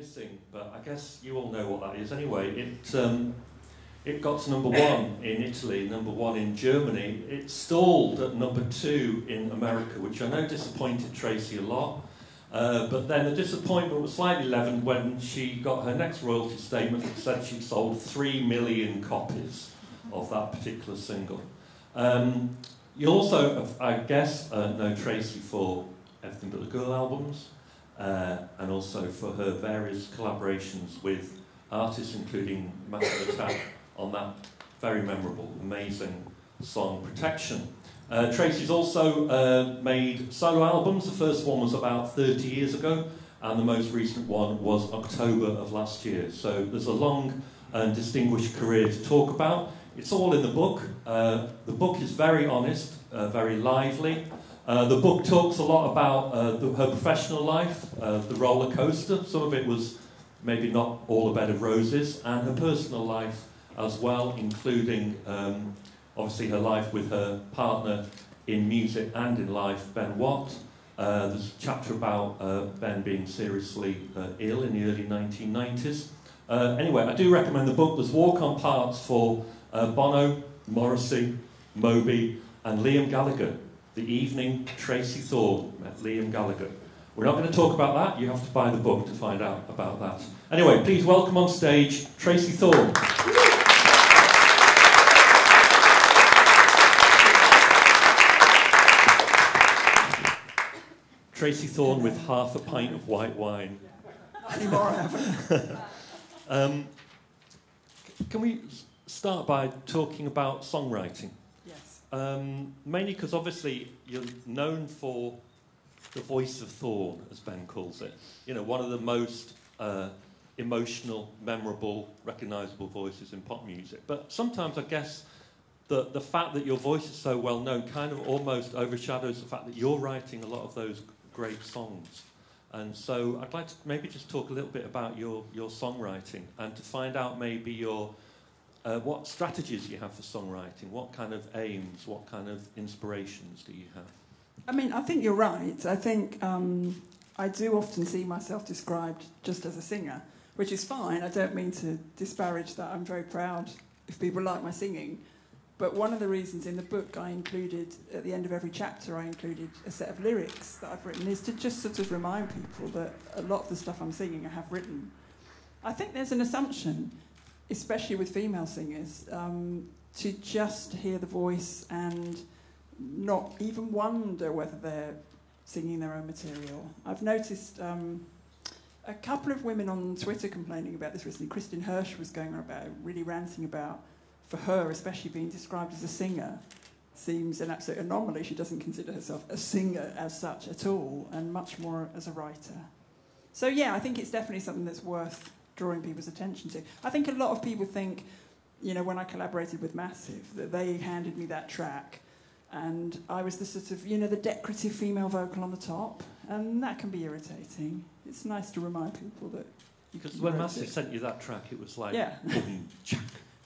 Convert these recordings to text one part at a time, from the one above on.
missing, but I guess you all know what that is anyway. It um, it got to number one in Italy, number one in Germany. It stalled at number two in America, which I know disappointed Tracey a lot. Uh, but then the disappointment was slightly leavened when she got her next royalty statement that said she'd sold three million copies of that particular single. Um, you also, I guess, uh, know Tracey for Everything But the Girl albums uh, and also for her various collaborations with artists, including Massive Attack, on that very memorable, amazing song Protection. Uh, Tracey's also uh, made solo albums. The first one was about 30 years ago, and the most recent one was October of last year. So there's a long and distinguished career to talk about. It's all in the book. Uh, the book is very honest, uh, very lively. Uh, the book talks a lot about uh, the, her professional life, uh, the roller coaster. Some of it was maybe not all a bed of roses, and her personal life as well, including um, obviously her life with her partner in music and in life, Ben Watt. Uh, there's a chapter about uh, Ben being seriously ill in the early 1990s. Uh, anyway, I do recommend the book. There's Walk on Parts for Bono, Morrissey, Moby, and Liam Gallagher. The evening Tracey Thorn met Liam Gallagher. We're not going to talk about that. You have to buy the book to find out about that. Anyway, please welcome on stage Tracey Thorn. Tracey Thorn with half a pint of white wine. Anymore, I haven't. Um, can we start by talking about songwriting? Um, mainly because obviously you're known for the voice of Thorn, as Ben calls it. You know, one of the most uh, emotional, memorable, recognisable voices in pop music. But sometimes I guess the, the fact that your voice is so well known kind of almost overshadows the fact that you're writing a lot of those great songs. And so I'd like to maybe just talk a little bit about your, your songwriting and to find out maybe your uh, what strategies do you have for songwriting, what kind of aims, what kind of inspirations do you have? I mean, I think you're right. I think um, I do often see myself described just as a singer, which is fine. I don't mean to disparage that. I'm very proud if people like my singing. But one of the reasons in the book I included, at the end of every chapter, I included a set of lyrics that I've written, is to just sort of remind people that a lot of the stuff I'm singing I have written. I think there's an assumption, especially with female singers, um, to just hear the voice and not even wonder whether they're singing their own material. I've noticed um, a couple of women on Twitter complaining about this recently. Kristin Hersh was going on about, really ranting about for her, especially being described as a singer, seems an absolute anomaly. She doesn't consider herself a singer as such at all, and much more as a writer. So, yeah, I think it's definitely something that's worth drawing people's attention to. I think a lot of people think, you know, when I collaborated with Massive, that they handed me that track, and I was the sort of, you know, the decorative female vocal on the top, and that can be irritating. It's nice to remind people that. Because when Massive sent you that track, it was like, yeah. boom,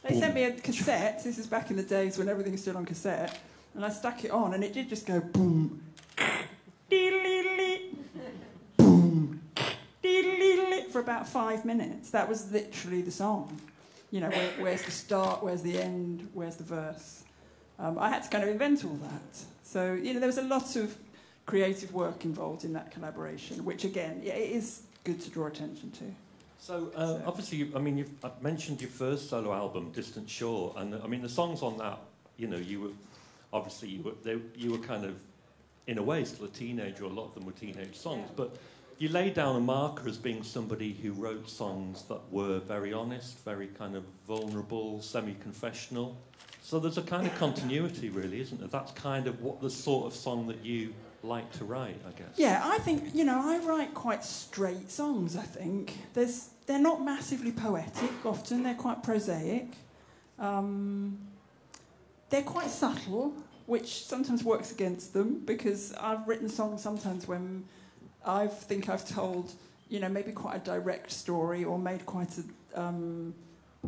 they sent me a cassette. This is back in the days when everything was still on cassette. And I stuck it on, and it did just go boom, boom, about five minutes. That was literally the song. You know, where, where's the start, where's the end, where's the verse. Um, I had to kind of invent all that. So, you know, there was a lot of creative work involved in that collaboration, which, again, yeah, it is good to draw attention to. So, uh, obviously, I mean, you've I've mentioned your first solo album, Distant Shore, and I mean, the songs on that, you know, you were obviously you were they, you were kind of, in a way, still a teenager. A lot of them were teenage songs, yeah. but you lay down a marker as being somebody who wrote songs that were very honest, very kind of vulnerable, semi-confessional. So there's a kind of continuity, really, isn't there? That's kind of what the sort of song that you like to write, I guess. Yeah, I think you know I write quite straight songs. I think there's they're not massively poetic. Often they're quite prosaic. Um, they're quite subtle, which sometimes works against them because I've written songs sometimes when I think I've told you know maybe quite a direct story or made quite a um,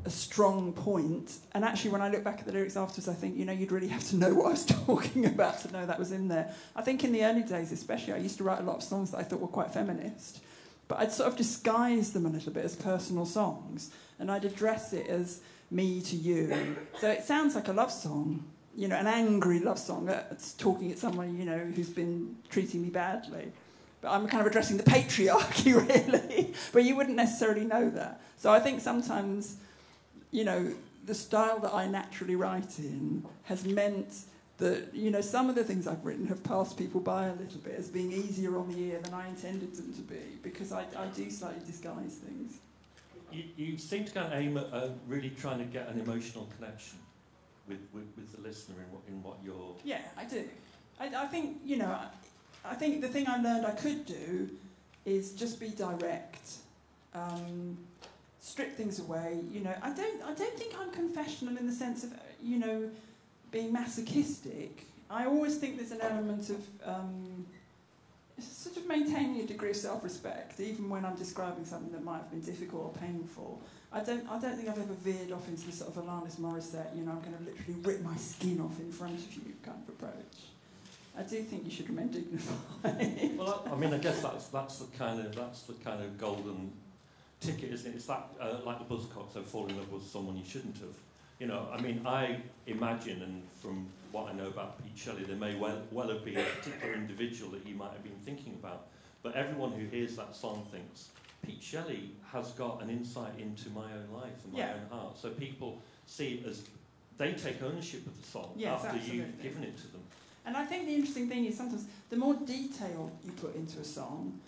a strong point. And actually, when I look back at the lyrics afterwards, I think, you know, you'd really have to know what I was talking about to know that was in there. I think in the early days, especially, I used to write a lot of songs that I thought were quite feminist. but I'd sort of disguise them a little bit as personal songs, and I'd address it as me to you. So it sounds like a love song, you know, an angry love song talking at someone, you know, who's been treating me badly. But I'm kind of addressing the patriarchy, really. but you wouldn't necessarily know that. So I think sometimes, you know, the style that I naturally write in has meant that, you know, some of the things I've written have passed people by a little bit as being easier on the ear than I intended them to be, because I, I do slightly disguise things. You, you seem to kind of aim at uh, really trying to get an emotional connection with, with, with the listener in what, in what you're. Yeah, I do. I, I think, you know, I, think the thing I learned I could do is just be direct, um, strip things away. You know, I don't, I don't think I'm confessional in the sense of, you know, being masochistic. I always think there's an element of um, sort of maintaining a degree of self-respect, even when I'm describing something that might have been difficult or painful. I don't, I don't think I've ever veered off into the sort of Alanis Morissette, you know, I'm going to literally rip my skin off in front of you kind of approach. I do think you should remain dignified. well, I, I, mean, I guess that's that's the kind of that's the kind of golden ticket, isn't it? It's that uh, like the Buzzcocks, so fall in love with someone you shouldn't have. You know, I mean, I imagine, and from what I know about Pete Shelley, there may well, well have been a particular individual that he might have been thinking about. But everyone who hears that song thinks, Pete Shelley has got an insight into my own life and my yeah. own heart. So people see it as they take ownership of the song yes, after absolutely. you've given it to them. And I think the interesting thing is sometimes the more detail you put into a song,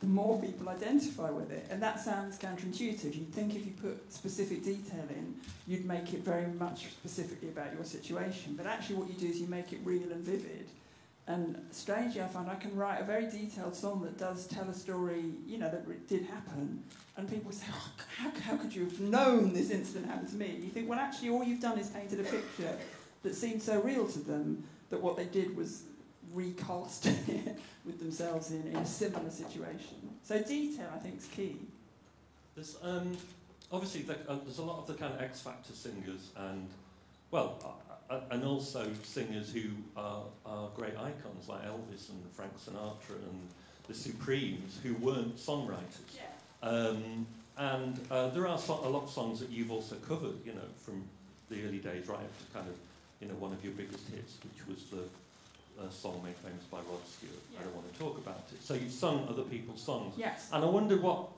the more people identify with it. And that sounds counterintuitive. You'd think if you put specific detail in, you'd make it very much specifically about your situation. But actually, what you do is you make it real and vivid. And strangely, I find I can write a very detailed song that does tell a story, you know, that did happen. And people say, oh, how, how could you have known this incident happened to me? And you think, well, actually, all you've done is painted a picture that seemed so real to them that what they did was recast it with themselves in, in a similar situation. So detail, I think, is key. There's um, obviously the, uh, there's a lot of the kind of X Factor singers and well, uh, uh, and also singers who are, are great icons like Elvis and Frank Sinatra and the Supremes who weren't songwriters. Yeah. Um, and uh, there are so- a lot of songs that you've also covered, you know, from the early days right up to kind of, you know, one of your biggest hits, which was the a song made famous by Rod Stewart. Yeah. I don't want to talk about it. So you've sung other people's songs. Yes. And I wondered what,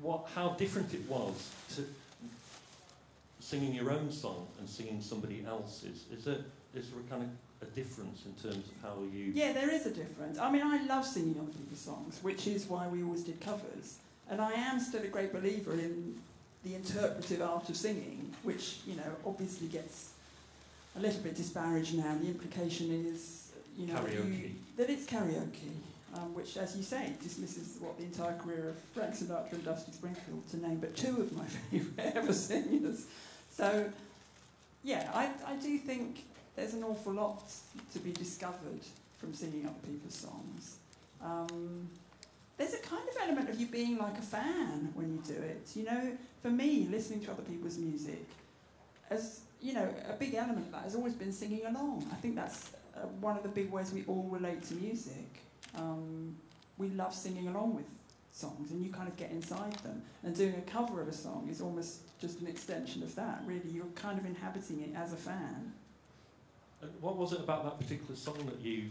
what, how different it was to singing your own song and singing somebody else's. Is there, is there a kind of a difference in terms of how you... Yeah, there is a difference. I mean, I love singing other people's songs, which is why we always did covers. And I am still a great believer in the interpretive art of singing, which, you know, obviously gets a little bit disparaged now. The implication is you know, karaoke. You, that it's karaoke, um, which, as you say, dismisses what the entire career of Frank Sinatra and Dusty Springfield, to name but two of my favourite ever singers. So, yeah, I, I do think there's an awful lot to be discovered from singing other people's songs. Um, there's a kind of element of you being like a fan when you do it. You know, for me, listening to other people's music, as you know, a big element of that has always been singing along. I think that's uh, one of the big ways we all relate to music. Um, we love singing along with songs, and you kind of get inside them. And doing a cover of a song is almost just an extension of that. Really, you're kind of inhabiting it as a fan. What was it about that particular song that you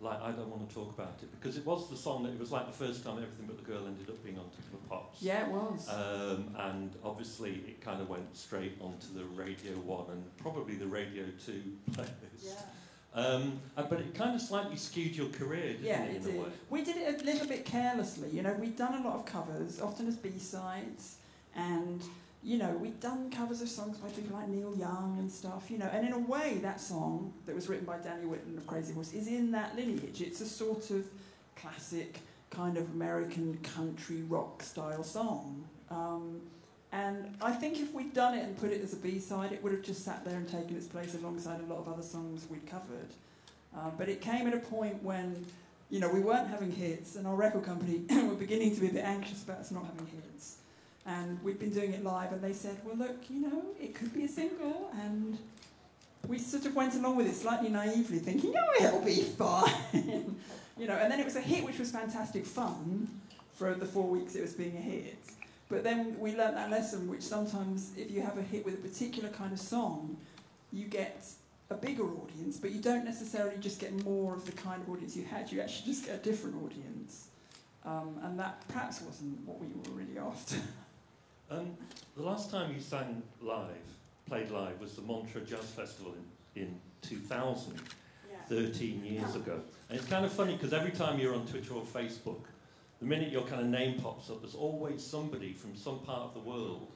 like? I don't want to talk about it because it was the song that it was like the first time everything but the girl ended up being on top of the pops. Yeah, it was. Um, and obviously, it kind of went straight onto the Radio One and probably the Radio Two playlist. Yeah. Um, but it kind of slightly skewed your career, didn't yeah, it, it in did. a way? We did it a little bit carelessly. You know, we'd done a lot of covers, often as B-sides, and, you know, we'd done covers of songs by people like Neil Young and stuff, you know, and in a way, that song that was written by Danny Whitten of Crazy Horse is in that lineage. It's a sort of classic kind of American country rock style song. Um, and I think if we'd done it and put it as a B-side, it would have just sat there and taken its place alongside a lot of other songs we'd covered. Uh, but it came at a point when, you know, we weren't having hits, and our record company were beginning to be a bit anxious about us not having hits. And we'd been doing it live, and they said, well, look, you know, it could be a single, and we sort of went along with it slightly naively, thinking, oh, it'll be fine. you know, and then it was a hit which was fantastic fun, for the four weeks it was being a hit. But then we learnt that lesson, which sometimes if you have a hit with a particular kind of song, you get a bigger audience, but you don't necessarily just get more of the kind of audience you had. You actually just get a different audience, um, and that perhaps wasn't what we were really after. Um, the last time you sang live, played live, was the Montreux Jazz Festival in, in 2000, 13 years ago. And it's kind of funny because every time you're on Twitter or Facebook, the minute your kind of name pops up, there's always somebody from some part of the world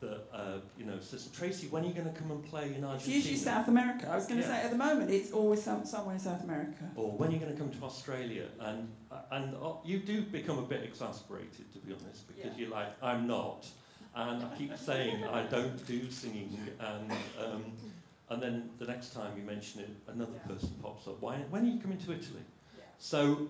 that uh, you know says, Tracey, when are you going to come and play in Argentina? It's usually South America. I was going to Yeah. say at the moment it's always some, somewhere in South America. Or when are you going to come to Australia? And and uh, you do become a bit exasperated, to be honest, because Yeah. you're like, I'm not, and I keep saying I don't do singing, and um, and then the next time you mention it, another Yeah. person pops up. Why? When are you coming to Italy? So.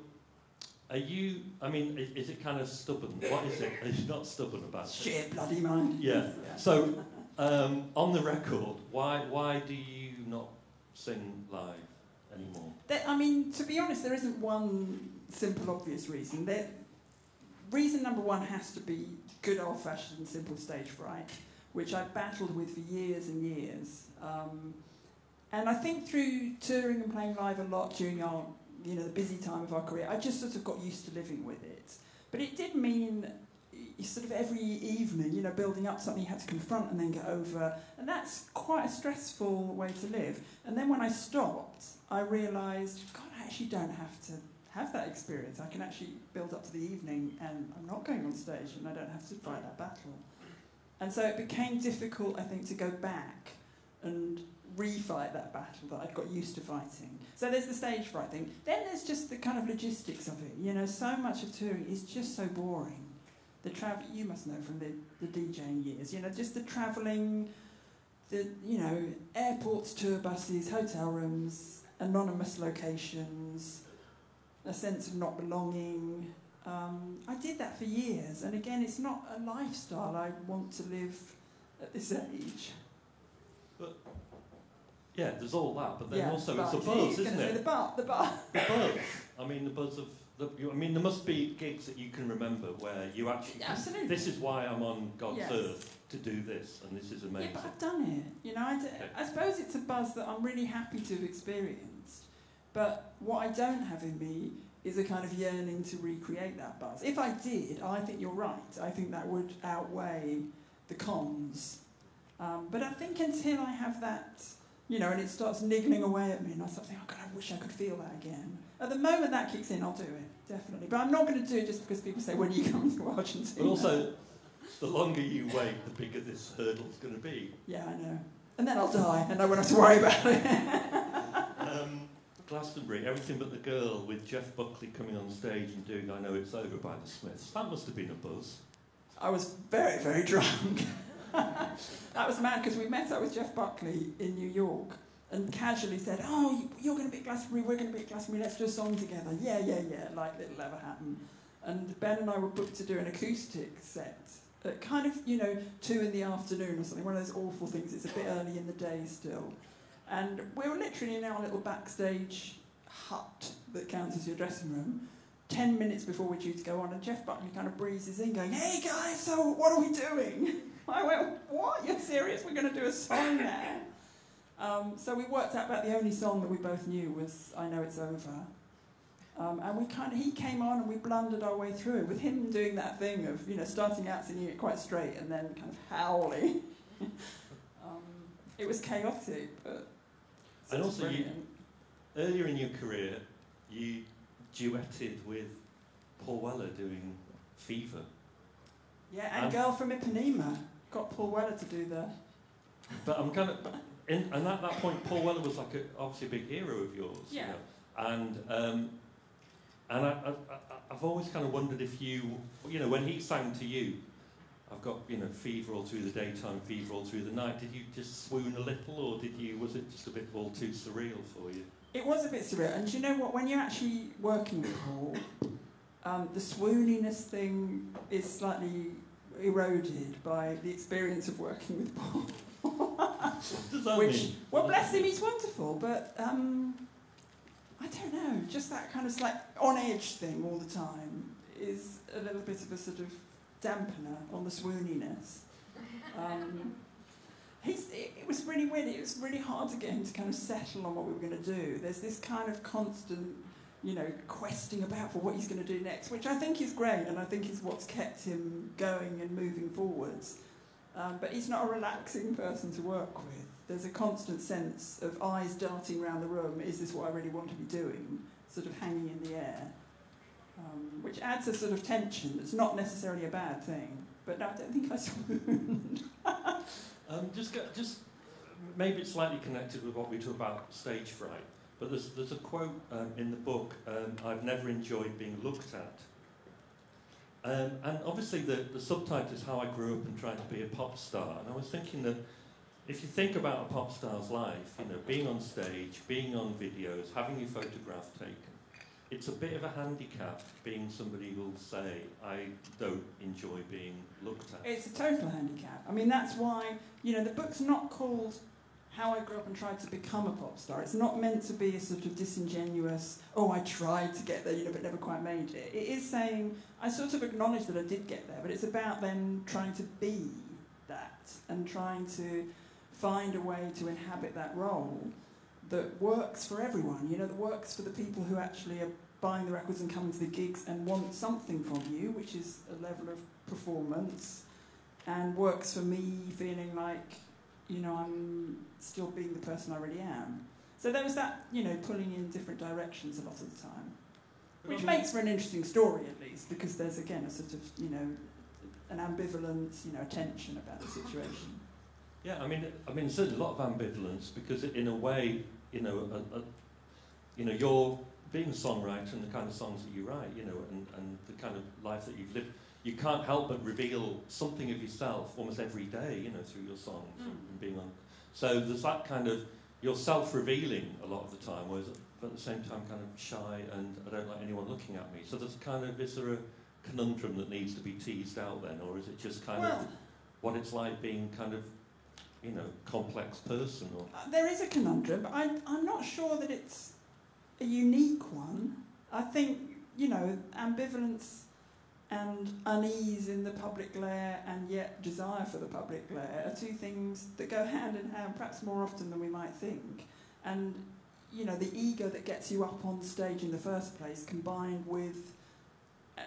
Are you? I mean, is, is it kind of stubborn? What is it? Are you not stubborn about it? Sheer bloody mind. Yeah. So, um, on the record, why why do you not sing live anymore? There, I mean, to be honest, there isn't one simple, obvious reason. There, reason number one has to be good old-fashioned, simple stage fright, which I battled with for years and years. Um, and I think through touring and playing live a lot during our, you know, the busy time of our career, I just sort of got used to living with it. But it did mean sort of every evening, you know, building up something you had to confront and then get over. And that's quite a stressful way to live. And then when I stopped, I realised, God, I actually don't have to have that experience. I can actually build up to the evening and I'm not going on stage and I don't have to fight that battle. And so it became difficult, I think, to go back and refight that battle that I'd got used to fighting. So there's the stage fright thing. Then there's just the kind of logistics of it. You know, so much of touring is just so boring. The travel, you must know from the, the DJing years, you know, just the travelling, the, you know, airports, tour buses, hotel rooms, anonymous locations, a sense of not belonging. Um, I did that for years, and again, it's not a lifestyle I want to live at this age. But yeah, there's all that, but then yeah, also but it's a buzz, isn't it? The bar, the bar. The buzz. I mean, the buzz of. The, I mean, there must be gigs that you can remember where you actually. Absolutely. This is why I'm on God's Yes. earth to do this, and this is amazing. Yeah, but I've done it. You know, I, d- Okay. I suppose it's a buzz that I'm really happy to have experienced. But what I don't have in me is a kind of yearning to recreate that buzz. If I did, I think you're right. I think that would outweigh the cons. Um, but I think until I have that, you know, and it starts niggling away at me, and I start thinking, oh God, I wish I could feel that again. At the moment that kicks in, I'll do it, definitely. But I'm not going to do it just because people say, when you come to Argentina. But also, the longer you wait, the bigger this hurdle's going to be. Yeah, I know. And then I'll die, and I won't have to worry about it. Glastonbury, Everything But the Girl, with Jeff Buckley coming on stage and doing I Know It's Over by the Smiths. That must have been a buzz. I was very, very drunk. that was mad because we met up with Jeff Buckley in New York and casually said, Oh, you- you're going to be at Glastonbury, we're going to be at Glastonbury, let's do a song together. Yeah, yeah, yeah, like it'll ever happen. And Ben and I were booked to do an acoustic set at kind of, you know, two in the afternoon or something, one of those awful things, it's a bit early in the day still. And we were literally in our little backstage hut that counts as your dressing room. Ten minutes before we're due to go on, and Jeff Buckley kind of breezes in, going, "Hey guys, so what are we doing?" I went, "What? You're serious? We're going to do a song now?" Um, so we worked out about the only song that we both knew was "I Know It's Over," um, and we kind of he came on and we blundered our way through it with him doing that thing of you know starting out singing it quite straight and then kind of howling. um, it was chaotic, but And also you- Earlier in your career, you duetted with Paul Weller doing Fever. Yeah, and And- Girl from Ipanema got Paul Weller to do the. But I'm kind of, in, and at that point, Paul Weller was like a, obviously a big hero of yours. you Yeah. know. And um, and I, I, I, I've always kind of wondered if you, you know, when he sang to you, I've got you know fever all through the daytime, fever all through the night. Did you just swoon a little, or did you? Was it just a bit all too surreal for you? It was a bit surreal, and do you know what? When you're actually working with Paul, um, the swooniness thing is slightly eroded by the experience of working with Paul. Does that Which, mean? well, bless him, he's wonderful, but um, I don't know, just that kind of like on edge thing all the time is a little bit of a sort of dampener on the swooniness. Um, it was really weird. It was really hard to get him to kind of settle on what we were going to do. There's this kind of constant, you know, questing about for what he's going to do next, which I think is great, and I think is what's kept him going and moving forwards. Um, but he's not a relaxing person to work with. There's a constant sense of eyes darting around the room. Is this what I really want to be doing? Sort of hanging in the air, um, which adds a sort of tension. It's not necessarily a bad thing. But I don't think I swooned. um, just, just maybe it's slightly connected with what we talk about stage fright. But there's, there's a quote um, in the book um, I've never enjoyed being looked at. Um, and obviously, the, the subtitle is How I Grew Up and Tried to Be a Pop Star. And I was thinking that if you think about a pop star's life, you know, being on stage, being on videos, having your photograph taken, it's a bit of a handicap being somebody who'll say, I don't enjoy being looked at. It's a total handicap. I mean, that's why, you know, the book's not called How I Grew Up and Tried to Become a Pop Star. It's not meant to be a sort of disingenuous, oh, I tried to get there, you know, but never quite made it. It is saying, I sort of acknowledge that I did get there, but it's about then trying to be that and trying to find a way to inhabit that role that works for everyone, you know, that works for the people who actually are buying the records and coming to the gigs and want something from you, which is a level of performance, and works for me feeling like, you know, I'm still being the person I really am. So there was that, you know, pulling in different directions a lot of the time. Which makes for an interesting story, at least, because there's, again, a sort of, you know, an ambivalence, you know, tension about the situation. Yeah, I mean, I mean, there's a lot of ambivalence because, in a way, you know, a, a, you know, you're being a songwriter and the kind of songs that you write, you know, and, and the kind of life that you've lived. You can't help but reveal something of yourself almost every day, you know, through your songs mm. and being on. So there's that kind of you're self-revealing a lot of the time, whereas at the same time kind of shy and I don't like anyone looking at me. So there's kind of is there a conundrum that needs to be teased out then, or is it just kind well, of what it's like being kind of you know, complex person? Or? Uh, there is a conundrum, but I, I'm not sure that it's a unique one. I think, you know, ambivalence and unease in the public glare and yet desire for the public glare are two things that go hand in hand, perhaps more often than we might think. And, you know, the ego that gets you up on stage in the first place combined with uh,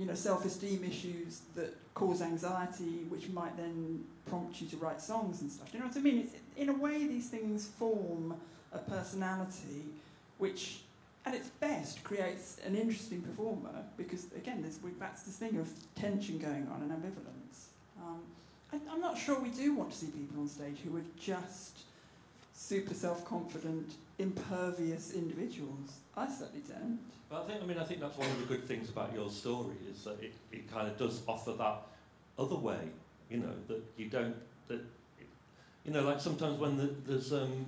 you know, self-esteem issues that cause anxiety, which might then prompt you to write songs and stuff. Do you know what I mean? It's, in a way, these things form a personality which, at its best, creates an interesting performer because, again, there's, that's this thing of tension going on and ambivalence. Um, I, I'm not sure we do want to see people on stage who are just super self-confident, impervious individuals. I certainly don't. Well, I think, I mean, I think that's one of the good things about your story is that it, it kind of does offer that other way, you know, that you don't, that, you know, like sometimes when the, there's um,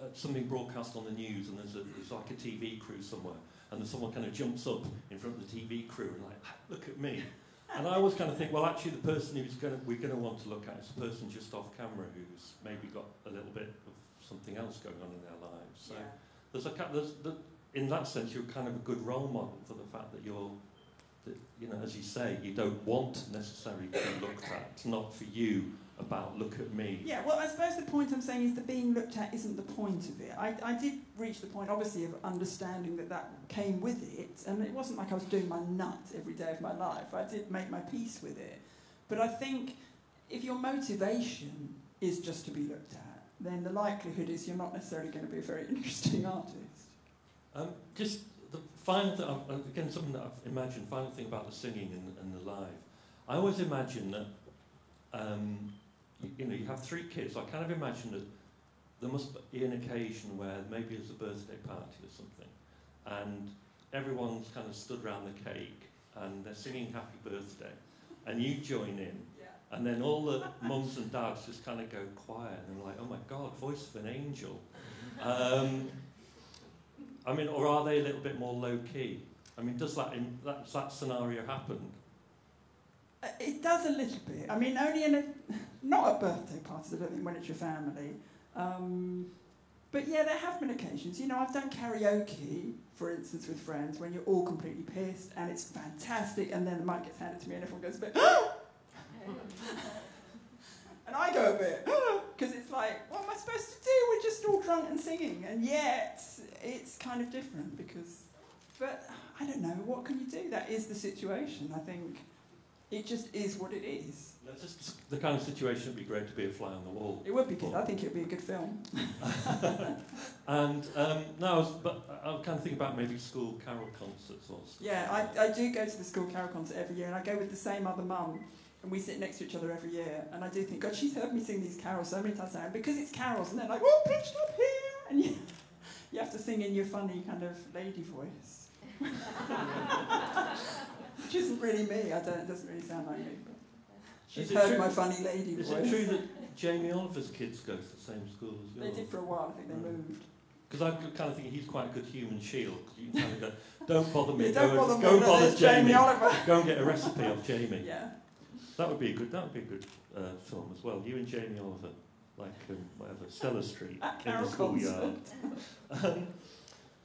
uh, something broadcast on the news and there's, a, there's like a TV crew somewhere and then someone kind of jumps up in front of the TV crew and like, look at me. And I always kind of think, well, actually, the person who's going to, we're going to want to look at is the person just off camera who's maybe got a little bit of something else going on in their lives. So yeah. there's a there's the, in that sense, you're kind of a good role model for the fact that you're, that, you know, as you say, you don't want necessarily to be looked at. It's not for you about look at me. Yeah, well, I suppose the point I'm saying is that being looked at isn't the point of it. I, I did reach the point, obviously, of understanding that that came with it, and it wasn't like I was doing my nut every day of my life. I did make my peace with it. But I think if your motivation is just to be looked at, then the likelihood is you're not necessarily going to be a very interesting artist. Um, just the final thing, uh, again, something that I've imagined, final thing about the singing and, and the live. I always imagine that um, you know, you have three kids. I kind of imagine that there must be an occasion where maybe it's a birthday party or something, and everyone's kind of stood around the cake and they're singing happy birthday, and you join in, yeah. and then all the mums and dads just kind of go quiet and they're like, oh my God, voice of an angel. Um, I mean, or are they a little bit more low key? I mean, does that, in, that, does that scenario happen? Uh, it does a little bit. I mean, only in a, not at birthday parties, I don't think, when it's your family. Um, but yeah, there have been occasions. You know, I've done karaoke, for instance, with friends when you're all completely pissed and it's fantastic, and then the mic gets handed to me and everyone goes a bit, and I go a bit, because it's like, what am I supposed to do? We're just all drunk and singing, and yet it's kind of different because, but I don't know, what can you do? That is the situation. I think it just is what it is. That's just the kind of situation it'd be great to be a fly on the wall. It would be good. I think it would be a good film. and um, no, I was, but I was kind of thinking about maybe school carol concerts or stuff. Yeah, I, I do go to the school carol concert every year, and I go with the same other mum, and we sit next to each other every year. And I do think, God, she's heard me sing these carols so many times now, and because it's carols, and they're like, "Oh, pitched up here," and you, you have to sing in your funny kind of lady voice, which isn't really me. I don't. It doesn't really sound like me. But she's heard true- my funny lady Is voice. it true that Jamie Oliver's kids go to the same school as yours? They did for a while. I think they Right. moved. Because I kind of think he's quite a good human shield. you kind of go, don't bother me. Don't go, bother me. Go no, bother Jamie Jamie. Oliver. Go and get a recipe off Jamie. Yeah. That would be a good. That would be a good uh, film as well. You and Jamie Oliver, like um, whatever, Stella Street in the schoolyard.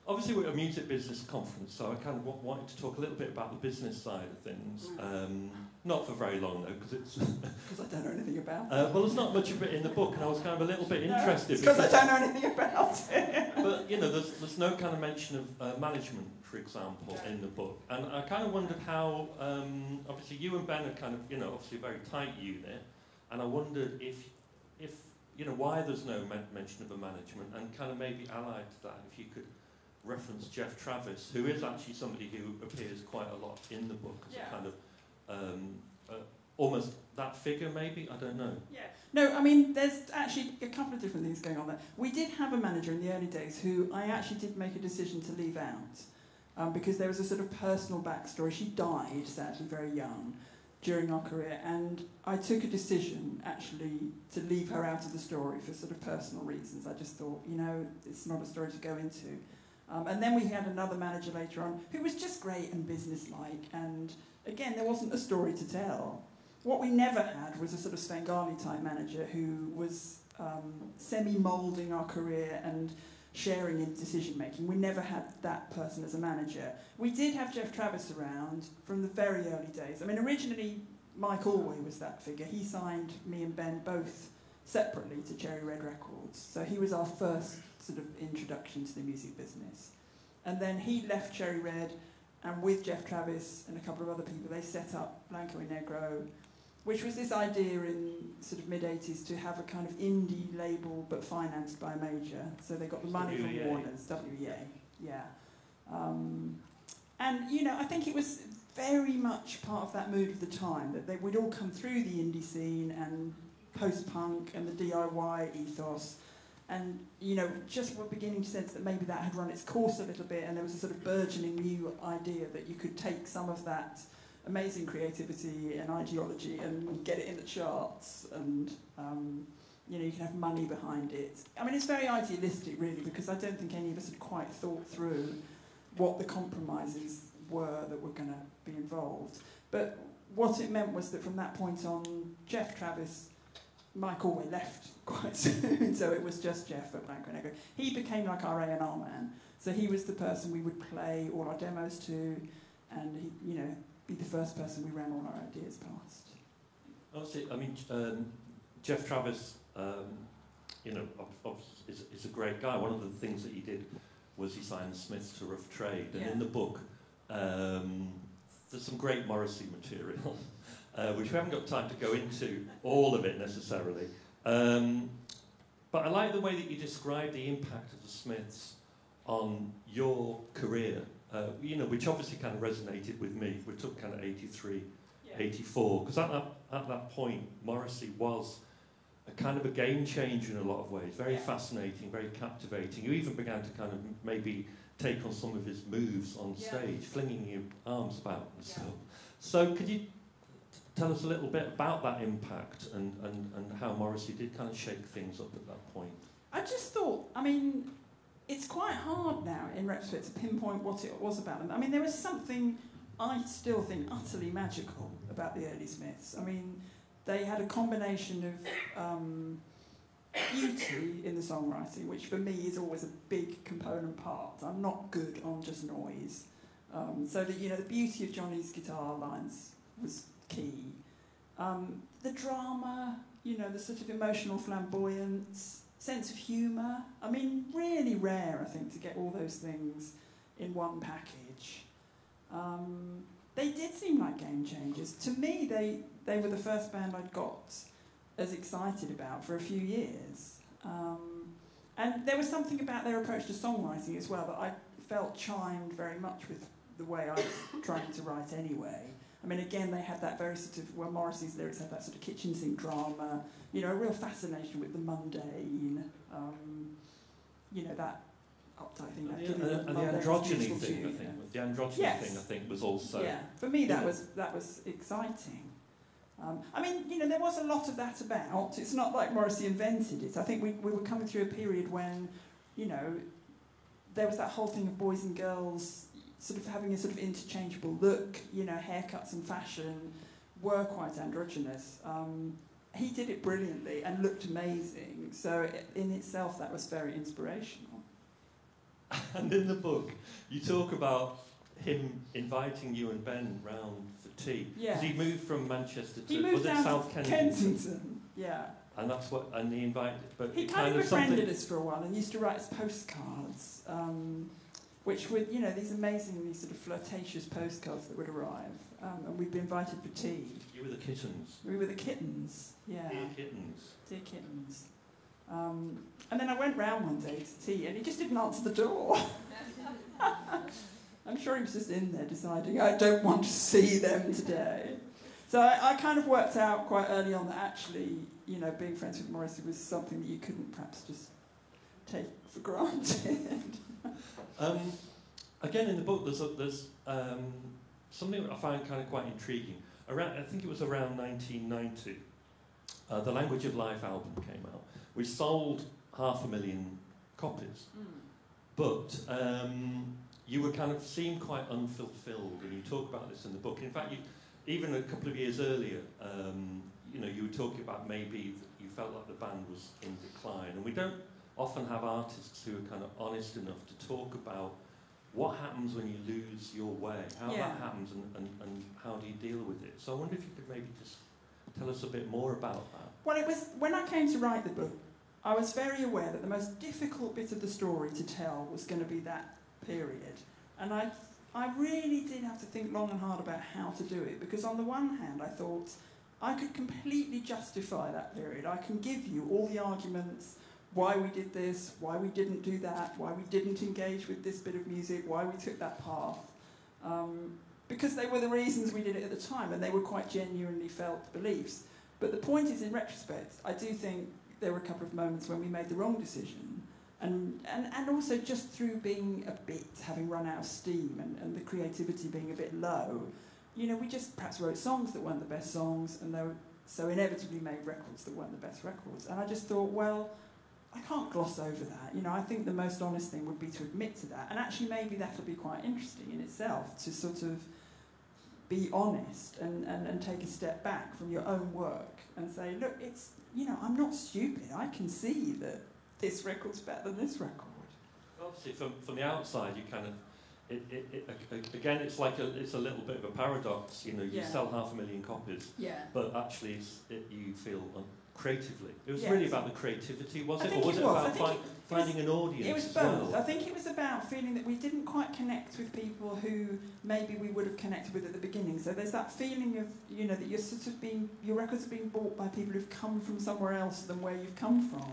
obviously, we're a music business conference, so I kind of wa- wanted to talk a little bit about the business side of things. Um, not for very long though, because it's Because I don't know anything about it. uh, well, there's not much of it in the book, and I was kind of a little bit interested. Because I don't know anything about it. but you know, there's, there's no kind of mention of uh, management, for example, in the book, and I kind of wondered how, um, obviously, you and Ben are kind of, you know, obviously a very tight unit, and I wondered if, if you know, why there's no men- mention of a management, and kind of maybe allied to that, if you could reference Geoff Travis, who is actually somebody who appears quite a lot in the book as Yeah. a kind of um, uh, almost that figure, maybe I don't know. Yeah. No, I mean, there's actually a couple of different things going on there. We did have a manager in the early days who I actually did make a decision to leave out um, because there was a sort of personal backstory. She died, sadly, very young during our career, and I took a decision actually to leave her out of the story for sort of personal reasons. I just thought, you know, it's not a story to go into. Um, and then we had another manager later on who was just great and businesslike, and again, there wasn't a story to tell. What we never had was a sort of Svengali type manager who was um, semi moulding our career and sharing in decision making. We never had that person as a manager. We did have Geoff Travis around from the very early days. I mean, originally, Mike Alway was that figure. He signed me and Ben both separately to Cherry Red Records. So he was our first sort of introduction to the music business. And then he left Cherry Red, and with Geoff Travis and a couple of other people, they set up Blanco y Negro, which was this idea in sort of mid 80s to have a kind of indie label but financed by a major. So they got the money from WEA. Warner's, WEA, yeah. Um, and you know, I think it was very much part of that mood of the time that they would all come through the indie scene and post punk and the DIY ethos. And you know, just were beginning to sense that maybe that had run its course a little bit, and there was a sort of burgeoning new idea that you could take some of that amazing creativity and ideology and get it in the charts, and um, you know, you can have money behind it. I mean, it's very idealistic, really, because I don't think any of us had quite thought through what the compromises were that were going to be involved. But what it meant was that from that point on, Geoff Travis, Mike Alway left quite soon, so it was just Geoff at Blanco Negro. He became like our A&R man, so he was the person we would play all our demos to, and he, you know, be the first person we ran all our ideas past. Obviously, I mean, um, Geoff Travis, um, you know, is, is a great guy. One of the things that he did was he signed Smith to Rough Trade, and Yeah. in the book, um, there's some great Morrissey material, uh, which we haven't got time to go into all of it necessarily. Um, but I like the way that you describe the impact of the Smiths on your career. Uh, you know, which obviously kind of resonated with me. We took kind of 83 84 because at that, at that point Morrissey was a kind of a game changer in a lot of ways very Yeah. fascinating very captivating you even began to kind of maybe take on some of his moves on Yeah. stage flinging your arms about and Yeah. stuff so could you tell us a little bit about that impact and, and, and how Morrissey did kind of shake things up at that point I just thought, I mean, it's quite hard now in retrospect to pinpoint what it was about them. I mean, there was something I still think utterly magical about the early Smiths. I mean, they had a combination of um, beauty in the songwriting, which for me is always a big component part. I'm not good on just noise. Um, so that you know the beauty of Johnny's guitar lines was key. Um, the drama, you know, the sort of emotional flamboyance, sense of humour. I mean, really rare, I think, to get all those things in one package. Um, they did seem like game changers. To me, they, they were the first band I'd got as excited about for a few years. Um, and there was something about their approach to songwriting as well that I felt chimed very much with the way I was trying to write anyway. I mean, again, they had that very sort of, well, Morrissey's lyrics had that sort of kitchen sink drama, you know, a real fascination with the mundane, um, you know, that uptight thing. That and the, and the androgyny thing, I think, the androgyny yes. thing, I think, was also. Yeah, for me, that was that was exciting. Um, I mean, you know, there was a lot of that about. It's not like Morrissey invented it. I think we, we were coming through a period when, you know, there was that whole thing of boys and girls sort of having a sort of interchangeable look, you know, haircuts and fashion were quite androgynous. Um, he did it brilliantly and looked amazing, so in itself that was very inspirational. And in the book, you talk about him inviting you and Ben round for tea. Yeah. He moved from Manchester to was down South to Kensington? Kensington. Yeah. And that's what, and he invited, but he kind, kind of befriended us for a while and used to write us postcards. Um, which were, you know, these amazingly sort of flirtatious postcards that would arrive. Um, and we'd be invited for tea. You were the kittens. We were the kittens, yeah. Dear kittens. Dear kittens. Um, and then I went round one day to tea and he just didn't answer the door. I'm sure he was just in there deciding, I don't want to see them today. So I, I, kind of worked out quite early on that actually, you know, being friends with Morrissey was something that you couldn't perhaps just take for granted. Um, again, in the book, there's, a, there's um, something that I find kind of quite intriguing. Around, I think it was around 1990, uh, the Language of Life album came out, We sold half a million copies. Mm. But um, you were kind of seemed quite unfulfilled, and you talk about this in the book. In fact, you, even a couple of years earlier, um, you know, you were talking about maybe you felt like the band was in decline, and we don't often have artists who are kind of honest enough to talk about what happens when you lose your way, how yeah. that happens, and, and, and how do you deal with it. So I wonder if you could maybe just tell us a bit more about that. Well, it was when I came to write the book, I was very aware that the most difficult bit of the story to tell was going to be that period. And I, I really did have to think long and hard about how to do it, because on the one hand, I thought I could completely justify that period. I can give you all the arguments why we did this, why we didn't do that, why we didn't engage with this bit of music, why we took that path. Um, because they were the reasons we did it at the time, and they were quite genuinely felt beliefs. But the point is, in retrospect, I do think there were a couple of moments when we made the wrong decision. And, and, and also just through being a bit, having run out of steam and, and the creativity being a bit low, you know, we just perhaps wrote songs that weren't the best songs, and they were, so inevitably made records that weren't the best records. And I just thought, well, I can't gloss over that. You know, I think the most honest thing would be to admit to that. And actually, maybe that'll be quite interesting in itself to sort of be honest and, and, and take a step back from your own work and say, look, it's, you know, I'm not stupid. I can see that this record's better than this record. Obviously, from, from the outside, you kind of, it, it, it, again, it's like a, it's a little bit of a paradox. You know, you yeah. sell half a million copies, yeah. but actually, you feel creatively. It was yes. really about the creativity, was it? Or was it, it was. about fi- finding was, an audience? It was both. Well? I think it was about feeling that we didn't quite connect with people who maybe we would have connected with at the beginning. So there's that feeling of, you know, that you're sort of being, your records are being bought by people who've come from somewhere else than where you've come from.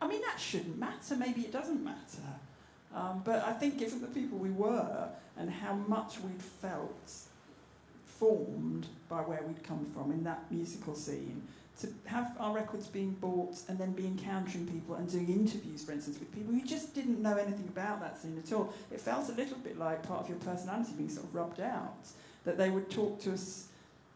I mean, that shouldn't matter. Maybe it doesn't matter. Um, but I think given the people we were and how much we'd felt formed by where we'd come from in that musical scene, to have our records being bought and then be encountering people and doing interviews, for instance, with people who just didn't know anything about that scene at all. It felt a little bit like part of your personality being sort of rubbed out. That they would talk to us,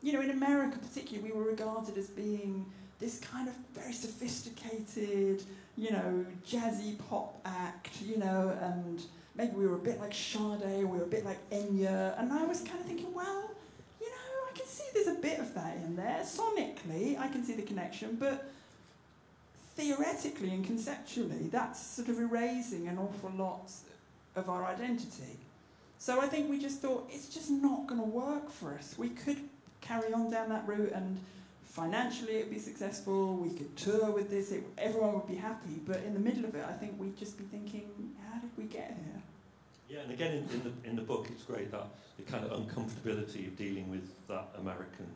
you know, in America particularly, we were regarded as being this kind of very sophisticated, you know, jazzy pop act, you know, and maybe we were a bit like Sade, we were a bit like Enya, and I was kind of thinking, well, there's a bit of that in there. Sonically, I can see the connection, but theoretically and conceptually, that's sort of erasing an awful lot of our identity. So I think we just thought it's just not going to work for us. We could carry on down that route and financially it'd be successful, we could tour with this, it, everyone would be happy, but in the middle of it, I think we'd just be thinking, how did we get here? Yeah, and again, in, in, the, in the book, it's great that the kind of uncomfortability of dealing with that American,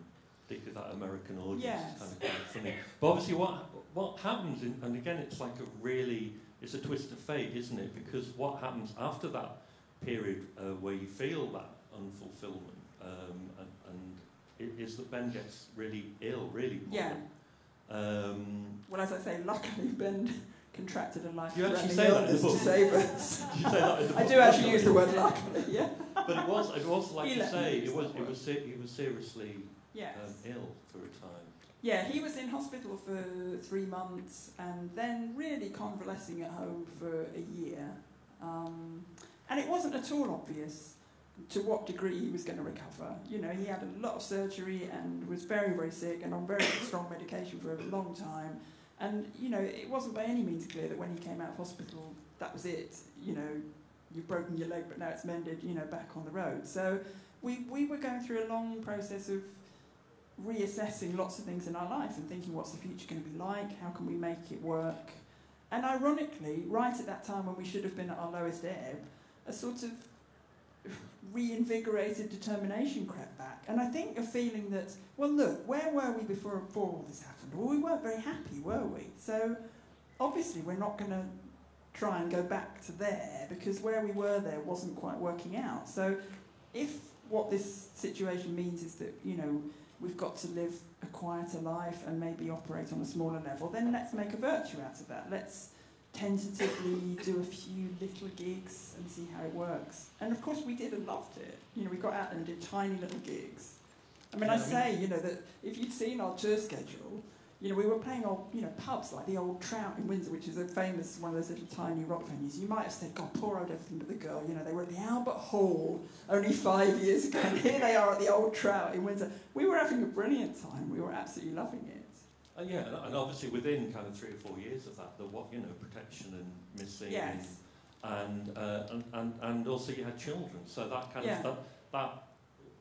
particularly that American audience Yes. is kind of, funny. But obviously, what what happens, in, and again, it's like a really, it's a twist of fate, isn't it? Because what happens after that period uh, where you feel that unfulfillment, um, and, and it is that Ben gets really ill, really poorly. Yeah. Um, Well, as I say, luckily Ben contracted a life You actually say that in the illness to book. save us. did you say that in the I do actually use the word luckily, yeah. But it was, it was like He you say, it was, it was, he was seriously Yes. um, ill for a time. Yeah, he was in hospital for three months and then really convalescing at home for a year. Um, and it wasn't at all obvious to what degree he was going to recover. You know, he had a lot of surgery and was very, very sick and on very strong medication for a long time. And, you know, it wasn't by any means clear that when he came out of hospital, that was it. You know, you've broken your leg, but now it's mended, you know, back on the road. So we, we were going through a long process of reassessing lots of things in our life and thinking what's the future going to be like, how can we make it work. And ironically, right at that time when we should have been at our lowest ebb, a sort of reinvigorated determination crept back. And I think a feeling that, well, look, where were we before, before all this happened? Well, we weren't very happy, were we? So obviously, we're not going to try and go back to there because where we were there wasn't quite working out. So if what this situation means is that, you know, we've got to live a quieter life and maybe operate on a smaller level, then let's make a virtue out of that. Let's tentatively do a few little gigs and see how it works. And of course, we did and loved it. You know, we got out and did tiny little gigs. I mean, I I mean- say, you know, that if you'd seen our tour schedule, you know, we were playing old, you know, pubs like the Old Trout in Windsor, which is a famous one of those little tiny rock venues. You might have said, God, poor old everything but the girl. You know, they were at the Albert Hall only five years ago, and here they are at the Old Trout in Windsor. We were having a brilliant time. We were absolutely loving it. Uh, yeah, and- and obviously within kind of three or four years of that, the what you know protection and missing, Yes. and, uh, and and and also you had children, so that kind Yeah. of that, that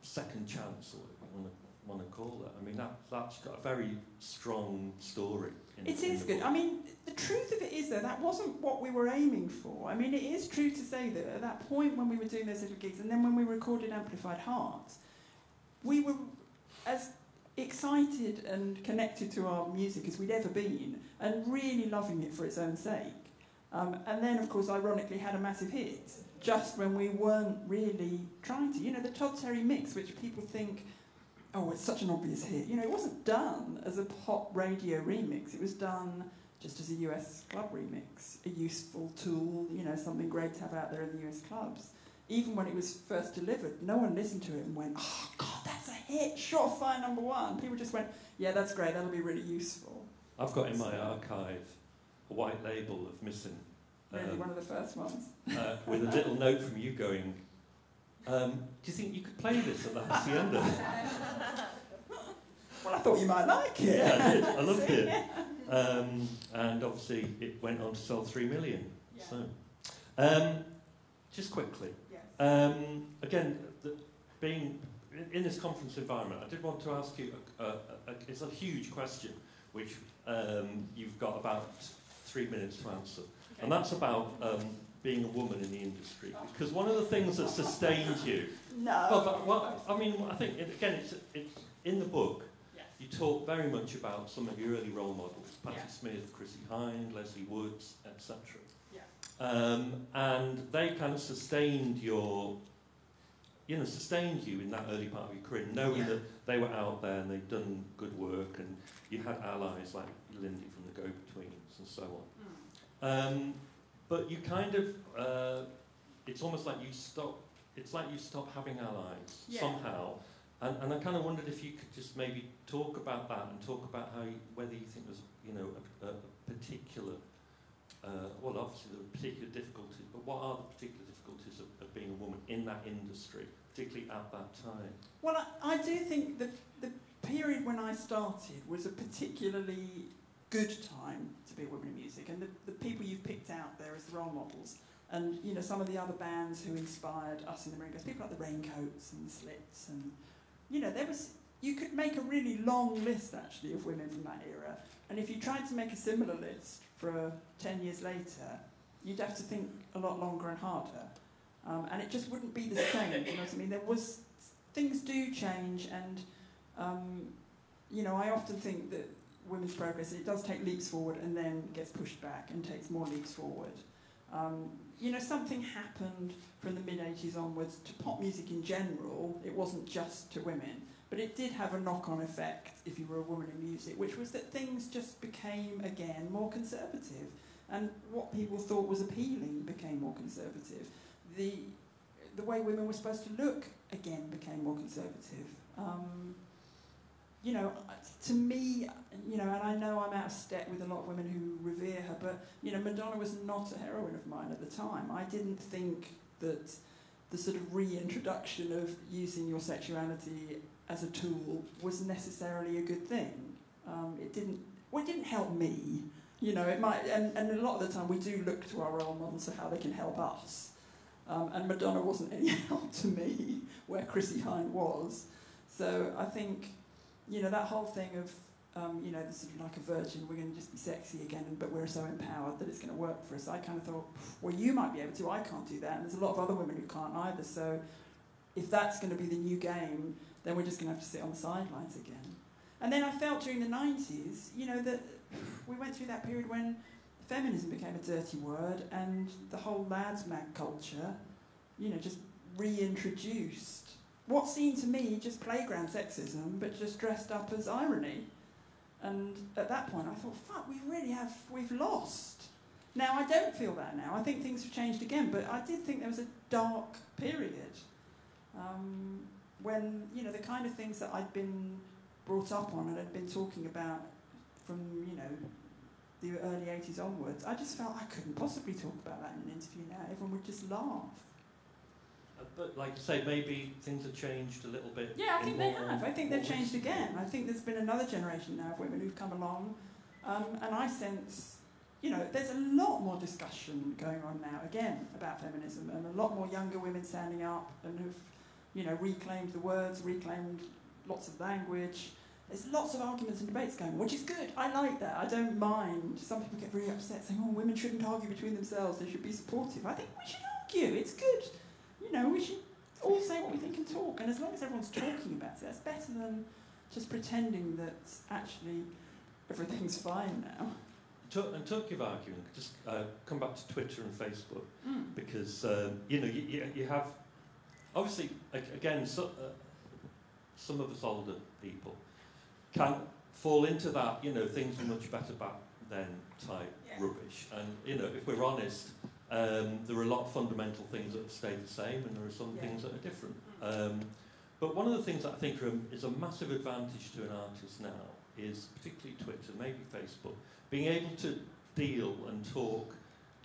second chance, or you want to want to call it. I mean, that that's got a very strong story. In, It in is good. book. I mean, the truth of it is, though, that wasn't what we were aiming for. I mean, it is true to say that at that point when we were doing those little gigs, and then when we recorded Amplified Hearts, we were as excited and connected to our music as we'd ever been, and really loving it for its own sake. Um, and then, of course, ironically, had a massive hit just when we weren't really trying to. You know, the Todd Terry mix, which people think oh, it's such an obvious hit. You know, it wasn't done as a pop radio remix. It was done just as a US club remix, a useful tool, you know, something great to have out there in the US clubs. Even when it was first delivered, no one listened to it and went, oh, God, that's a hit, surefire number one. People just went, yeah, that's great, that'll be really useful. I've got in my archive a white label of missing, Really, um, one of the first ones. uh, with a little note from you going. Um, do you think you could play this at the Hacienda? Well, I thought you might like it. Yeah, I did. I loved it. Um, and obviously, it went on to sell three million. Yeah. So, um, just quickly. Um, again, the, being in- this conference environment, I did want to ask you. A, a, a, it's a huge question, which um, you've got about three minutes to answer, and that's about um, being a woman in the industry. Because one of the things that sustains you No. well, but, well, I mean, I think it, again, it's, it's in the book. Yes. You talk very much about some of your early role models: Patti Yeah. Smith, Chrissie Hynde, Lesley Woods, etc. Um, and they kind of sustained your, you know, sustained you in that early part of your career, knowing Yeah. that they were out there and they'd done good work, and you had allies like Lindy from the Go-Betweens and so on. Mm. Um, but you kind of, uh, it's almost like you stop, it's like you stop having allies Yeah. somehow. And, and I kind of wondered if you could just maybe talk about that and talk about how, you, whether you think there's, you know, a, a particular, uh, well, obviously there are particular difficulties, but what are the particular difficulties of, of being a woman in that industry, particularly at that time? Well, I, I do think that the period when I started was a particularly good time to be a woman in music, and the, the people you've picked out there as the role models, and you know some of the other bands who inspired us in the Marine Girls, people like the Raincoats and the Slits, and you know there was you could make a really long list actually of women from that era, and if you tried to make a similar list for ten years later, you'd have to think a lot longer and harder, um, and it just wouldn't be the same. You know what I mean? There was things do change, and um, you know I often think that women's progress it does take leaps forward and then gets pushed back and takes more leaps forward. Um, you know, something happened from the mid 80s onwards to pop music in general. It wasn't just to women, but it did have a knock on effect if you were a woman in music, which was that things just became again more conservative. And what people thought was appealing became more conservative. The, the way women were supposed to look again became more conservative. Um, you know, to me, you know, and I know I'm out of step with a lot of women who revere her, but, you know, Madonna was not a heroine of mine at the time. I didn't think that the sort of reintroduction of using your sexuality as a tool was necessarily a good thing. Um, it didn't, well, it didn't help me. You know, it might, and, and a lot of the time we do look to our role models for how they can help us. Um, and Madonna wasn't any help to me where Chrissie Hynde was. So I think you know, that whole thing of, um, you know, this is like a virgin, we're going to just be sexy again, but we're so empowered that it's going to work for us. I kind of thought, well, you might be able to, I can't do that. And there's a lot of other women who can't either. So if that's going to be the new game, then we're just going to have to sit on the sidelines again. And then I felt during the 90s, you know, that we went through that period when feminism became a dirty word and the whole lads mag culture, you know, just reintroduced what seemed to me just playground sexism, but just dressed up as irony. And at that point, I thought, fuck, we really have, we've lost. Now, I don't feel that now. I think things have changed again, but I did think there was a dark period um, when, you know, the kind of things that I'd been brought up on and I'd been talking about from, you know, the early 80s onwards, I just felt I couldn't possibly talk about that in an interview now. Everyone would just laugh. Uh, but like I say, maybe things have changed a little bit. Yeah, I think they have. I think they've changed again. I think there's been another generation now of women who've come along, um, and I sense, you know, there's a lot more discussion going on now again about feminism, and a lot more younger women standing up and who've, you know, reclaimed the words, reclaimed lots of language. There's lots of arguments and debates going, which is good. I like that. I don't mind. Some people get very upset saying, "Oh, women shouldn't argue between themselves. They should be supportive." I think we should argue. It's good you know, we should all say what we think and talk. And as long as everyone's talking about it, that's better than just pretending that actually everything's fine now. And talking of arguing, just uh, come back to Twitter and Facebook mm. because um, you know you, you, have obviously again so, uh, some of us older people can fall into that you know things were much better back then type yeah. rubbish and you know if we're honest um, there are a lot of fundamental things that have stayed the same, and there are some yeah. things that are different. Um, but one of the things that I think are, is a massive advantage to an artist now is particularly Twitter, maybe Facebook, being able to deal and talk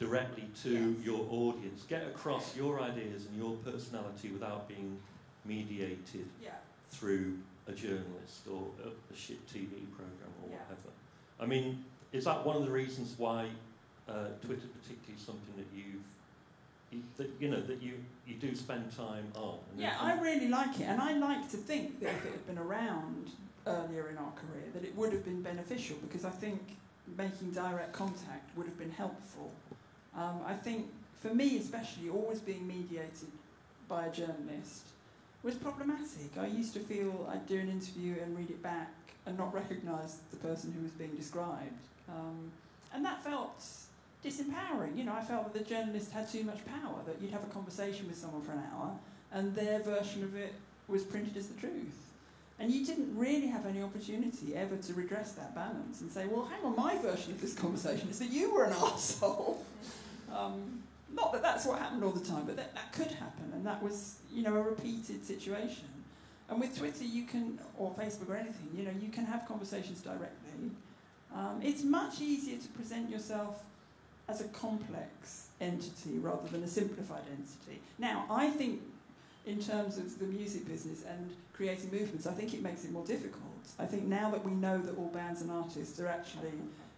directly to yes. your audience, get across your ideas and your personality without being mediated yeah. through a journalist or a, a shit TV program or yeah. whatever. I mean, is that one of the reasons why uh, Twitter particularly is something that you've that you know that you you do spend time on. Yeah, I really like it, and I like to think that if it had been around earlier in our career, that it would have been beneficial because I think making direct contact would have been helpful. Um, I think for me, especially, always being mediated by a journalist was problematic. I used to feel I'd do an interview and read it back and not recognise the person who was being described, um, and that felt disempowering. You know, I felt that the journalist had too much power, that you'd have a conversation with someone for an hour and their version of it was printed as the truth. And you didn't really have any opportunity ever to redress that balance and say, well, hang on, my version of this conversation is that you were an arsehole. Um, not that that's what happened all the time, but that, that could happen, and that was, you know, a repeated situation. And with Twitter, you can, or Facebook or anything, you know, you can have conversations directly. Um, it's much easier to present yourself as a complex entity rather than a simplified entity. Now, I think in terms of the music business and creating movements, I think it makes it more difficult. I think now that we know that all bands and artists are actually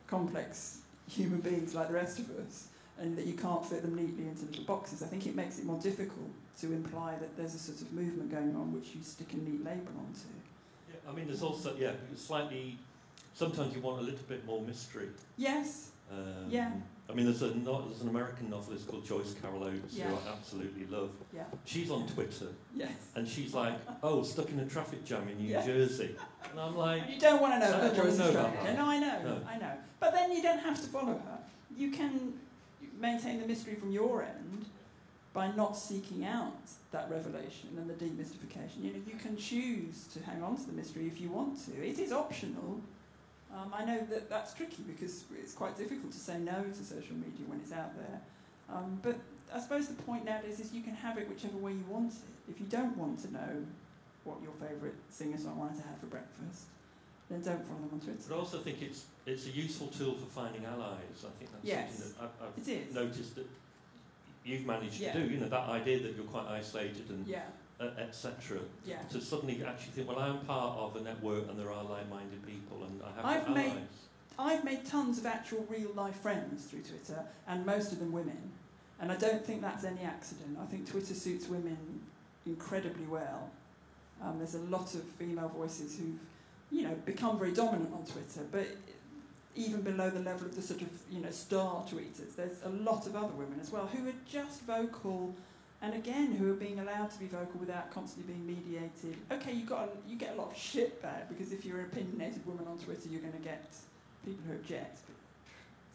complex human beings like the rest of us, and that you can't fit them neatly into little boxes. I think it makes it more difficult to imply that there's a sort of movement going on which you stick a neat label onto. Yeah, I mean, there's also, yeah, slightly, sometimes you want a little bit more mystery. Yes. Um, Yeah. I mean, there's, a, there's an American novelist called Joyce Carol Oates Yeah. who I absolutely love. Yeah. She's on Twitter Yes. and she's like, oh, stuck in a traffic jam in New Yeah. Jersey. And I'm like, You don't want to know about don't wanna Joyce's know about traffic. that. No, I know, No. I know. But then you don't have to follow her. You can maintain the mystery from your end by not seeking out that revelation and the demystification. You know, you can choose to hang on to the mystery if you want to. It is optional. Um, I know that that's tricky because it's quite difficult to say no to social media when it's out there. Um, but I suppose the point nowadays is you can have it whichever way you want it. If you don't want to know what your favourite singer-songwriter had for breakfast, then don't follow them on Twitter. but I also think it's, it's a useful tool for finding allies. I think that's Yes. something that I've, I've It is. noticed that you've managed Yeah. to do. You know, that idea that you're quite isolated and Yeah, uh, etc. yeah. To suddenly actually think, well, I'm part of a network and there are like-minded people and I have I've allies. made- I've made tons of actual real life friends through Twitter, and most of them women. And I don't think that's any accident. I think Twitter suits women incredibly well. Um, there's a lot of female voices who've, you know, become very dominant on Twitter, but even below the level of the sort of, you know, star tweeters, there's a lot of other women as well who are just vocal, and again, who are being allowed to be vocal without constantly being mediated. Okay, you got a, you get a lot of shit back because if you're an opinionated woman on Twitter, you're going to get people who object.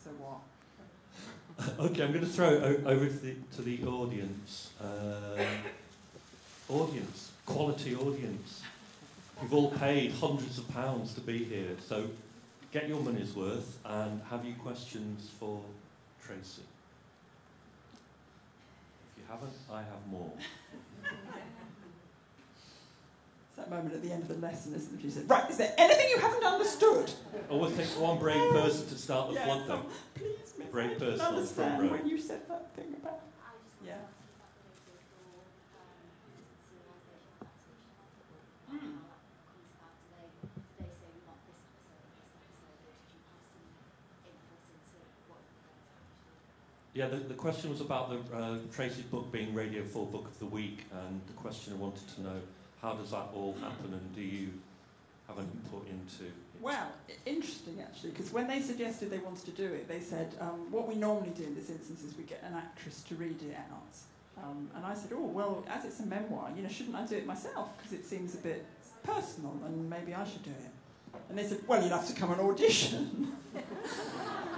So what? okay, I'm going to throw over to the, to the audience. Um, audience, quality audience. You've all paid hundreds of pounds to be here, so get your money's worth and have you questions for Tracey? If you haven't, I have more. It's that moment at the end of the lesson, isn't it? She said, Right, is there anything you haven't understood? Always take one brave person to start the Yeah, flood, though. Please, miss, Brave I didn't person on the front understand row. when you said that thing about. Yeah. Yeah, the, the question was about the uh, Tracey's book being Radio 4 Book of the Week, and the questioner wanted to know how does that all happen, and do you have an input into it? Well, interesting actually, because when they suggested they wanted to do it, they said, um, what we normally do in this instance is we get an actress to read it out. Um, and I said, oh, well, as it's a memoir, you know, shouldn't I do it myself? Because it seems a bit personal and maybe I should do it. And they said, well, you'd have to come and audition.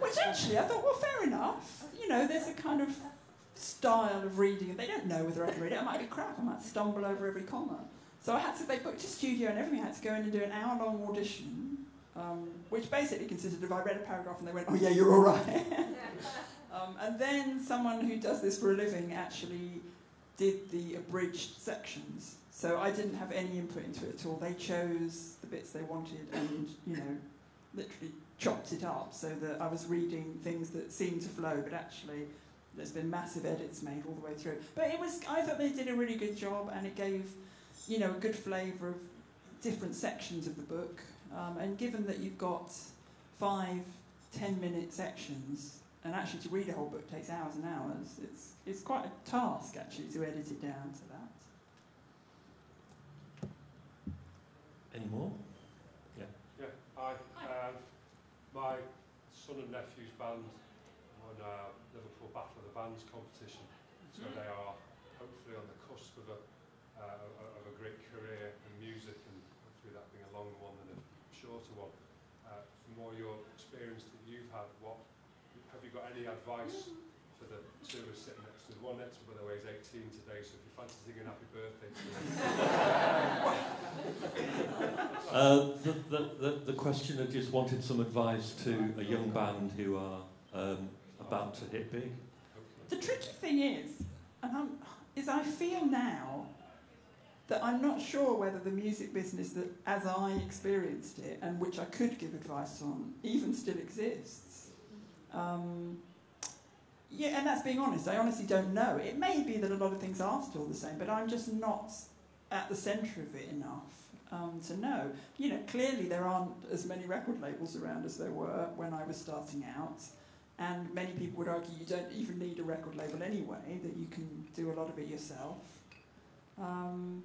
Which actually, I thought, well, fair enough. You know, there's a kind of style of reading. And they don't know whether I can read it. I might be crap. I might stumble over every comma. So I had to, they booked a studio and everything. I had to go in and do an hour long audition, um, which basically consisted of I read a paragraph and they went, oh, yeah, you're all right. um, and then someone who does this for a living actually did the abridged sections. So I didn't have any input into it at all. They chose the bits they wanted and, you know, literally chopped it up so that I was reading things that seemed to flow, but actually there's been massive edits made all the way through. But it was, I thought they did a really good job and it gave, you know, a good flavour of different sections of the book. Um, and given that you've got five, ten minute sections, and actually to read a whole book takes hours and hours, it's, it's quite a task actually to edit it down to that. Any more? Yeah, I, um, my son and nephew's band won uh, Liverpool Battle of the Bands competition, so Mm. they are hopefully on the cusp of a, uh, of a great career in music, and hopefully that being a longer one than a shorter one. Uh, from all your experience that you've had, what have you got any advice for the two of us sitting next to the one next to by the way, is 18 today, so if you fancy singing happy birthday to Uh, the, the, the, the questioner just wanted some advice to a young band who are um, about to hit big. The tricky thing is, and I'm, is I feel now that I'm not sure whether the music business that, as I experienced it, and which I could give advice on, even still exists. Um, yeah, and that's being honest. I honestly don't know. It may be that a lot of things are still the same, but I'm just not at the centre of it enough um, to know. You know, clearly there aren't as many record labels around as there were when I was starting out. And many people would argue you don't even need a record label anyway, that you can do a lot of it yourself. Um,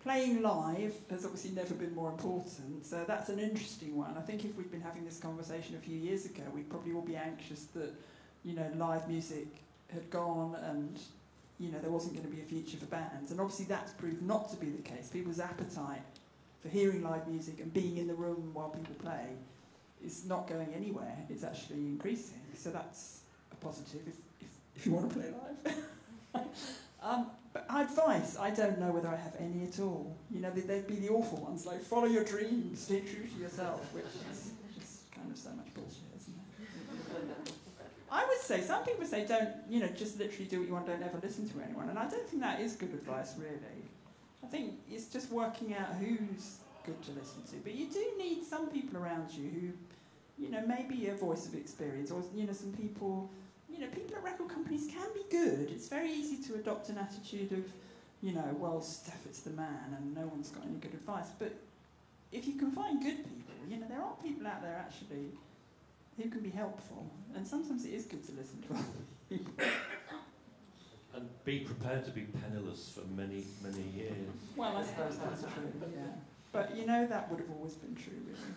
playing live has obviously never been more important, so that's an interesting one. I think if we'd been having this conversation a few years ago, we'd probably all be anxious that, you know, live music had gone and, you know, there wasn't going to be a future for bands. And obviously that's proved not to be the case. People's appetite for hearing live music and being in the room while people play is not going anywhere. It's actually increasing. So that's a positive if, if, if you want to play live. um, but advice, I don't know whether I have any at all. You know, they'd be the awful ones, like follow your dreams, stay true to yourself, which is just kind of so much bullshit, isn't it? I would say, some people say don't, you know, just literally do what you want, don't ever listen to anyone. And I don't think that is good advice, really. I think it's just working out who's good to listen to. But you do need some people around you who, you know, maybe a voice of experience or, you know, some people you know, people at record companies can be good. It's very easy to adopt an attitude of, you know, well, Stafford's the man and no one's got any good advice. But if you can find good people, you know, there are people out there actually who can be helpful. And sometimes it is good to listen to other people. And be prepared to be penniless for many, many years. Well, I suppose that's true, yeah. But you know, that would have always been true, really.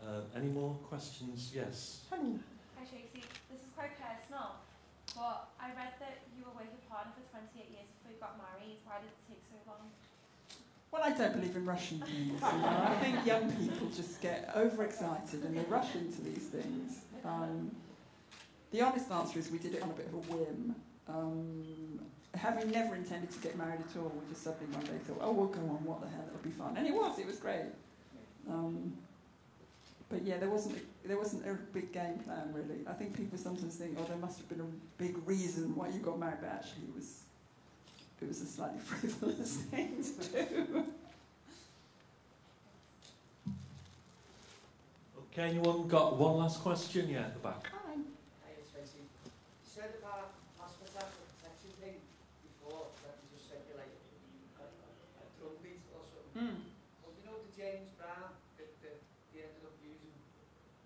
Uh, any more questions? Yes. Hello. Hi Tracey, this is quite personal, but I read that you were with your partner for 28 years before you got married. Why did it take so long? Well, I don't believe in rushing things. You know? I think young people just get overexcited and they rush into these things. Um, the honest answer is we did it on a bit of a whim. Um, having never intended to get married at all, we just suddenly one day thought, oh, we'll go on, what the hell, it'll be fun. And it was, it was great. Um, but yeah, there wasn't a, there wasn't a big game plan really. I think people sometimes think, oh, there must have been a big reason why you got married, but actually it was it was a slightly frivolous thing to do. Okay, anyone got one last question? Yeah, at the back. Hi. Hey, it's Tracey. You said about hospital protection thing before that you just said you like a, a, a drum beat or something. Mm. Well, you know the James Brown that, that they ended up using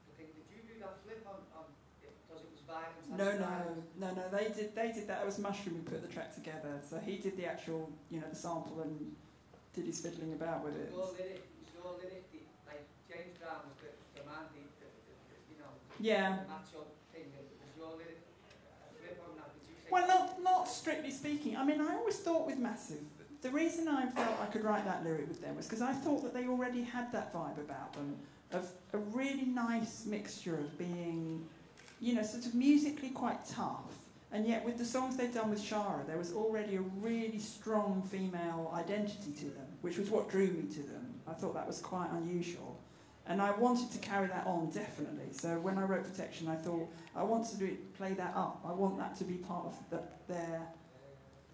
the thing. Did you do that flip on, on it because it was violent? and No, no, no, no. They did. They did that. It was Mushroom who put the track together. So he did the actual, you know, the sample and did his fiddling about with it. It all in it. It all in like James Brown was the, the man, the, the, the, the, you know, Yeah. match-up thing. It was all in it. A flip on that. Did you take Well, not not strictly speaking. I mean, I always thought with Massive, the reason I felt I could write that lyric with them was because I thought that they already had that vibe about them of a really nice mixture of being, you know, sort of musically quite tough, and yet with the songs they'd done with Shara, there was already a really strong female identity to them, which was what drew me to them. I thought that was quite unusual. And I wanted to carry that on, definitely. So when I wrote Protection, I thought, I want to do play that up. I want that to be part of the, their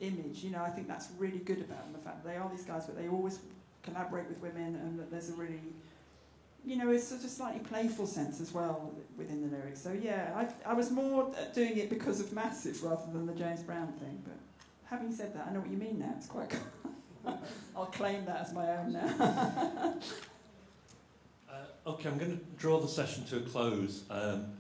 image. You know, I think that's really good about them, the fact that they are these guys, but they always collaborate with women, and that there's a really, you know, it's sort of slightly playful sense as well within the lyrics. So yeah, I, I was more doing it because of Massive rather than the James Brown thing. But having said that, I know what you mean now. It's quite. I'll claim that as my own now. Uh, okay, I'm going to draw the session to a close. Um,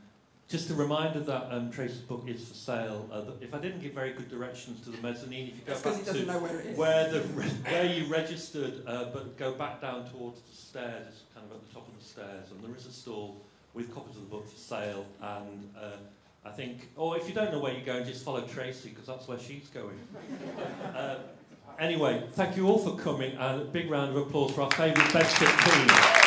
just a reminder that um, Tracey's book is for sale. Uh, the, if I didn't give very good directions to the mezzanine, if you go That's back he to know where it is. where the where you registered, uh, but go back down towards the stairs, it's kind of at the top of the stairs, and there is a stall with copies of the book for sale. And uh, I think, or if you don't know where you're going, just follow Tracy because that's where she's going. uh, anyway, thank you all for coming, and a big round of applause for our favourite best team. Thank you.